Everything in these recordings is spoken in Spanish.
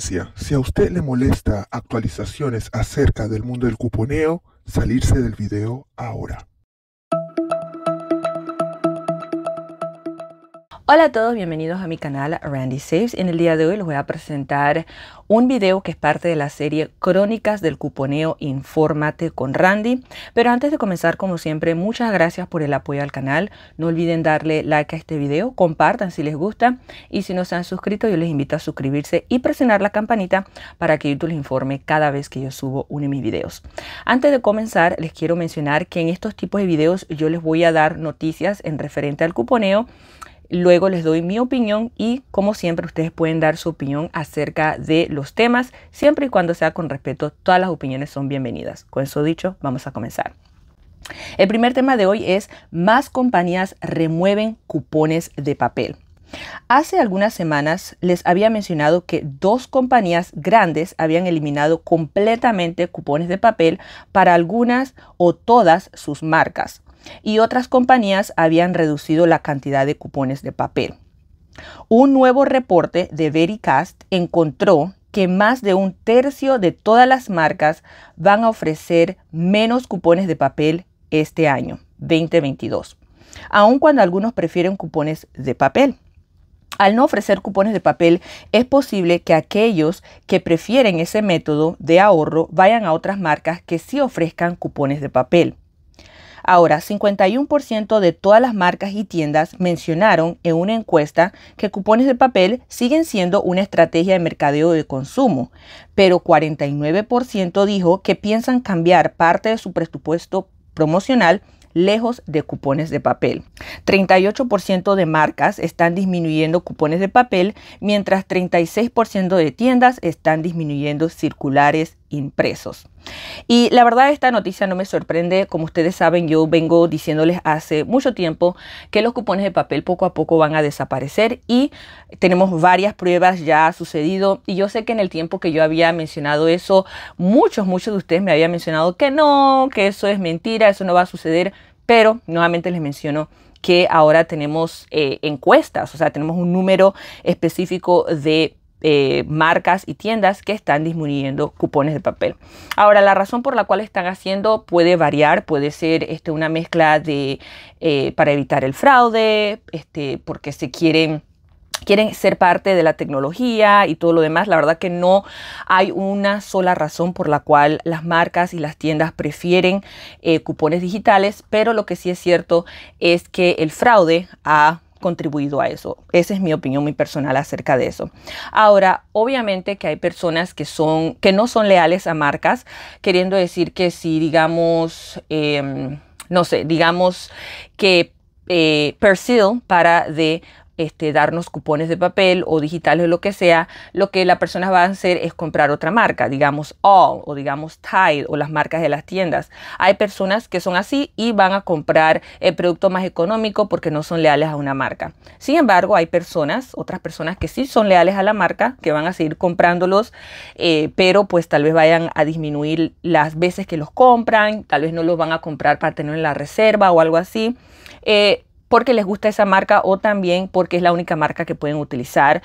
Si a usted le molesta actualizaciones acerca del mundo del cuponeo, salirse del video ahora. Hola a todos, bienvenidos a mi canal Randy Saves. En el día de hoy les voy a presentar un video que es parte de la serie Crónicas del Cuponeo Infórmate con Randy. Pero antes de comenzar, como siempre, muchas gracias por el apoyo al canal. No olviden darle like a este video, compartan si les gusta y si no se han suscrito, yo les invito a suscribirse y presionar la campanita para que YouTube les informe cada vez que yo subo uno de mis videos. Antes de comenzar, les quiero mencionar que en estos tipos de videos yo les voy a dar noticias en referente al cuponeo Luego les doy mi opinión y como siempre ustedes pueden dar su opinión acerca de los temas, siempre y cuando sea con respeto, todas las opiniones son bienvenidas. Con eso dicho, vamos a comenzar. El primer tema de hoy es más compañías remueven cupones de papel. Hace algunas semanas les había mencionado que dos compañías grandes habían eliminado completamente cupones de papel para algunas o todas sus marcas y otras compañías habían reducido la cantidad de cupones de papel. Un nuevo reporte de Vericast encontró que más de un tercio de todas las marcas van a ofrecer menos cupones de papel este año, 2022, aun cuando algunos prefieren cupones de papel. Al no ofrecer cupones de papel, es posible que aquellos que prefieren ese método de ahorro vayan a otras marcas que sí ofrezcan cupones de papel. Ahora, 51% de todas las marcas y tiendas mencionaron en una encuesta que cupones de papel siguen siendo una estrategia de mercadeo de consumo, pero 49% dijo que piensan cambiar parte de su presupuesto promocional lejos de cupones de papel. 38% de marcas están disminuyendo cupones de papel, mientras 36% de tiendas están disminuyendo circulares impresos. Y la verdad esta noticia no me sorprende, como ustedes saben yo vengo diciéndoles hace mucho tiempo que los cupones de papel poco a poco van a desaparecer y tenemos varias pruebas ya sucedido. Y yo sé que en el tiempo que yo había mencionado eso, muchos, muchos de ustedes me habían mencionado que no, que eso es mentira, eso no va a suceder, pero nuevamente les menciono que ahora tenemos eh, encuestas, o sea, tenemos un número específico de eh, marcas y tiendas que están disminuyendo cupones de papel. Ahora, la razón por la cual están haciendo puede variar, puede ser este, una mezcla de eh, para evitar el fraude, este, porque se quieren quieren ser parte de la tecnología y todo lo demás. La verdad que no hay una sola razón por la cual las marcas y las tiendas prefieren eh, cupones digitales, pero lo que sí es cierto es que el fraude ha contribuido a eso. Esa es mi opinión muy personal acerca de eso. Ahora, obviamente que hay personas que son, que no son leales a marcas, queriendo decir que si digamos, em, no sé, digamos que eh, para de este, darnos cupones de papel o digitales o lo que sea, lo que la persona va a hacer es comprar otra marca, digamos All o digamos Tide o las marcas de las tiendas. Hay personas que son así y van a comprar el producto más económico porque no son leales a una marca. Sin embargo, hay personas, otras personas que sí son leales a la marca, que van a seguir comprándolos, eh, pero pues tal vez vayan a disminuir las veces que los compran, tal vez no los van a comprar para tener en la reserva o algo así. Eh, porque les gusta esa marca o también porque es la única marca que pueden utilizar.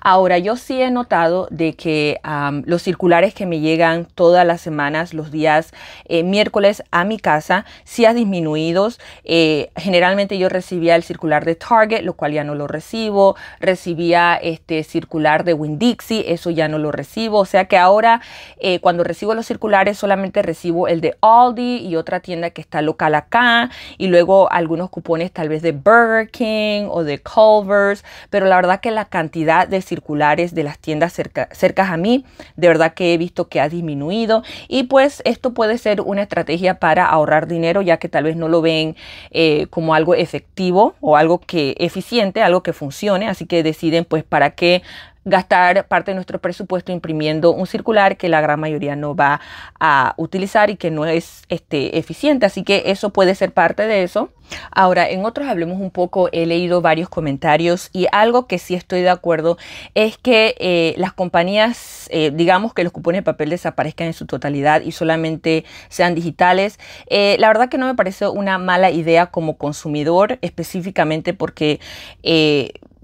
Ahora, yo sí he notado de que los circulares que me llegan todas las semanas, los días eh, miércoles a mi casa, sí ha disminuido. Eh, generalmente yo recibía el circular de Target, lo cual ya no lo recibo. Recibía este circular de Winn-Dixie, eso ya no lo recibo. O sea que ahora eh, cuando recibo los circulares solamente recibo el de Aldi y otra tienda que está local acá. Y luego algunos cupones tal vez de Burger King o de Culver's. Pero la verdad que la cantidad de circulares de las tiendas cerca, cercas a mí, de verdad que he visto que ha disminuido y pues esto puede ser una estrategia para ahorrar dinero ya que tal vez no lo ven eh, como algo efectivo o algo que eficiente, algo que funcione, así que deciden pues para qué gastar parte de nuestro presupuesto imprimiendo un circular que la gran mayoría no va a utilizar y que no es este, eficiente. Así que eso puede ser parte de eso. Ahora, en otros hablemos un poco, he leído varios comentarios y algo que sí estoy de acuerdo es que eh, las compañías, eh, digamos que los cupones de papel desaparezcan en su totalidad y solamente sean digitales. Eh, la verdad que no me parece una mala idea como consumidor, específicamente porque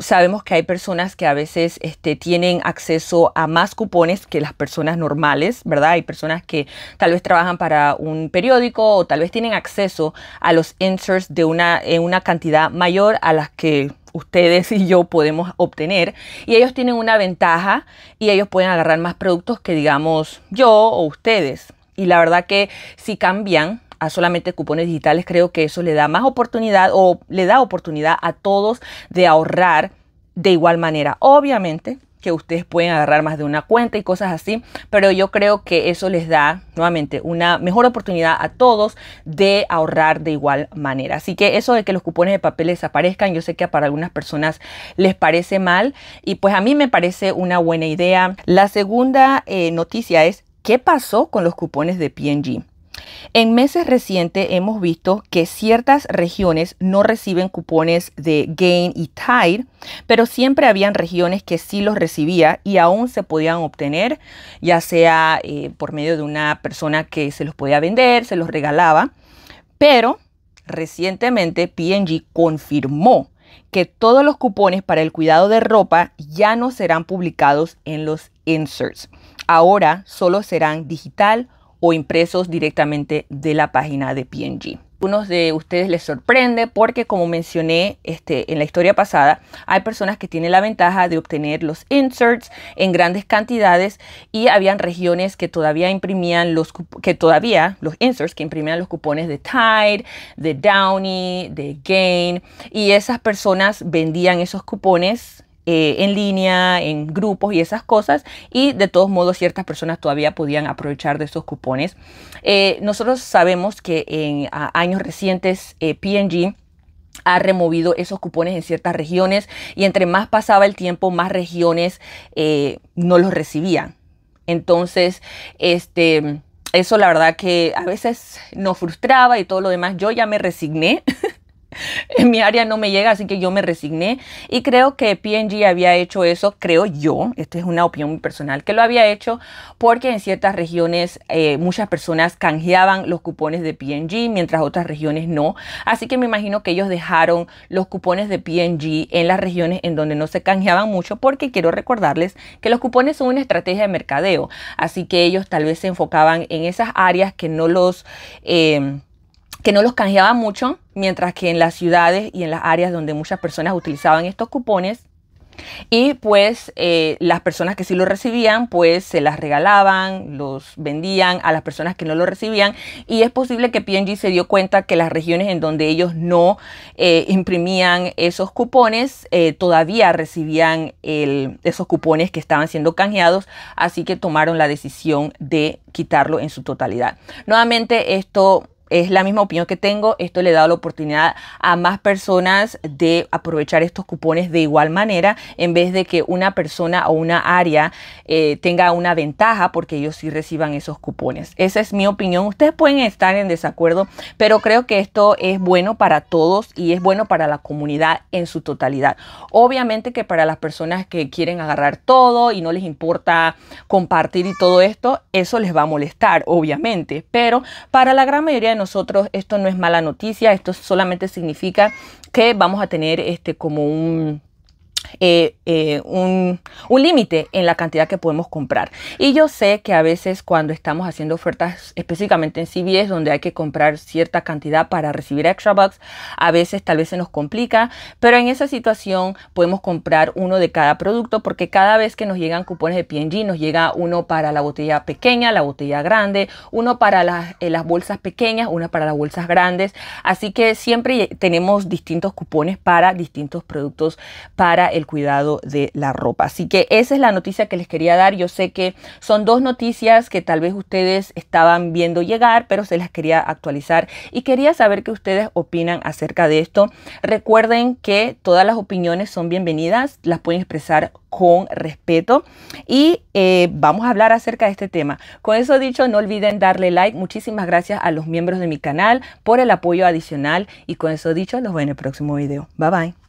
sabemos que hay personas que a veces este, tienen acceso a más cupones que las personas normales, ¿verdad? Hay personas que tal vez trabajan para un periódico o tal vez tienen acceso a los inserts de una, en una cantidad mayor a las que ustedes y yo podemos obtener y ellos tienen una ventaja y ellos pueden agarrar más productos que digamos yo o ustedes. Y la verdad que si cambian a solamente cupones digitales, creo que eso le da más oportunidad o le da oportunidad a todos de ahorrar de igual manera. Obviamente que ustedes pueden agarrar más de una cuenta y cosas así, pero yo creo que eso les da nuevamente una mejor oportunidad a todos de ahorrar de igual manera. Así que eso de que los cupones de papel desaparezcan, yo sé que para algunas personas les parece mal y pues a mí me parece una buena idea. La segunda eh, noticia es, ¿qué pasó con los cupones de PNG? En meses recientes hemos visto que ciertas regiones no reciben cupones de Gain y Tide, pero siempre habían regiones que sí los recibía y aún se podían obtener, ya sea eh, por medio de una persona que se los podía vender, se los regalaba, pero recientemente P&G confirmó que todos los cupones para el cuidado de ropa ya no serán publicados en los inserts. Ahora solo serán digital o impresos directamente de la página de PNG. Algunos de ustedes les sorprende porque como mencioné este, en la historia pasada, hay personas que tienen la ventaja de obtener los inserts en grandes cantidades y habían regiones que todavía imprimían los que todavía los inserts que imprimían los cupones de Tide, de Downy, de Gain y esas personas vendían esos cupones eh, en línea, en grupos y esas cosas. Y de todos modos, ciertas personas todavía podían aprovechar de esos cupones. Eh, nosotros sabemos que en años recientes eh, PNG ha removido esos cupones en ciertas regiones y entre más pasaba el tiempo, más regiones no los recibían. Entonces, este, eso la verdad que a veces nos frustraba y todo lo demás. Yo ya me resigné en mi área no me llega, así que yo me resigné. Y creo que PNG había hecho eso, creo yo, esta es una opinión personal, que lo había hecho porque en ciertas regiones eh, muchas personas canjeaban los cupones de PNG mientras otras regiones no, así que me imagino que ellos dejaron los cupones de PNG en las regiones en donde no se canjeaban mucho porque quiero recordarles que los cupones son una estrategia de mercadeo, así que ellos tal vez se enfocaban en esas áreas que no los... Eh, que no los canjeaba mucho, mientras que en las ciudades y en las áreas donde muchas personas utilizaban estos cupones, y pues eh, las personas que sí lo recibían, pues se las regalaban, los vendían a las personas que no lo recibían. Y es posible que P&G se dio cuenta que las regiones en donde ellos no eh, imprimían esos cupones, eh, todavía recibían esos cupones que estaban siendo canjeados. Así que tomaron la decisión de quitarlo en su totalidad. Nuevamente, esto es la misma opinión que tengo. Esto le da la oportunidad a más personas de aprovechar estos cupones de igual manera en vez de que una persona o una área eh, tenga una ventaja porque ellos sí reciban esos cupones. Esa es mi opinión. Ustedes pueden estar en desacuerdo, pero creo que esto es bueno para todos y es bueno para la comunidad en su totalidad. Obviamente que para las personas que quieren agarrar todo y no les importa compartir y todo esto, eso les va a molestar, obviamente. Pero para la gran mayoría de nosotros esto no es mala noticia, esto solamente significa que vamos a tener este como un eh, eh, un, límite en la cantidad que podemos comprar. Y yo sé que a veces cuando estamos haciendo ofertas específicamente en CVS donde hay que comprar cierta cantidad para recibir extra bucks, a veces tal vez se nos complica, pero en esa situación podemos comprar uno de cada producto porque cada vez que nos llegan cupones de P&G nos llega uno para la botella pequeña, la botella grande, uno para las, eh, las bolsas pequeñas, uno para las bolsas grandes. Así que siempre tenemos distintos cupones para distintos productos para el cuidado de la ropa. Así que esa es la noticia que les quería dar. Yo sé que son dos noticias que tal vez ustedes estaban viendo llegar, pero se las quería actualizar y quería saber qué ustedes opinan acerca de esto. Recuerden que todas las opiniones son bienvenidas, las pueden expresar con respeto y eh, vamos a hablar acerca de este tema. Con eso dicho, no olviden darle like. Muchísimas gracias a los miembros de mi canal por el apoyo adicional y con eso dicho, los veo en el próximo video. Bye bye.